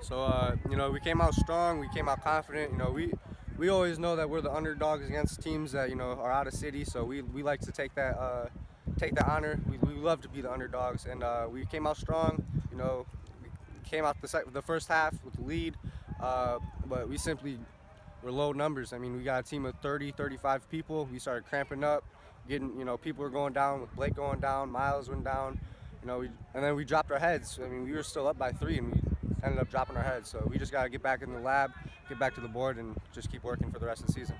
So uh, you know, we came out strong. We came out confident. You know, we we always know that we're the underdogs against teams that you know are out of city. So we, we like to take that uh, take that honor. We, we love to be the underdogs, and uh, we came out strong. You know, we came out the the first half with the lead, uh, but we simply were low numbers. I mean, we got a team of 30, 35 people. We started cramping up, getting you know people were going down with Blake going down, Miles went down. You know, we, and then we dropped our heads. I mean, we were still up by three, and we ended up dropping our heads. So we just got to get back in the lab, get back to the board, and just keep working for the rest of the season.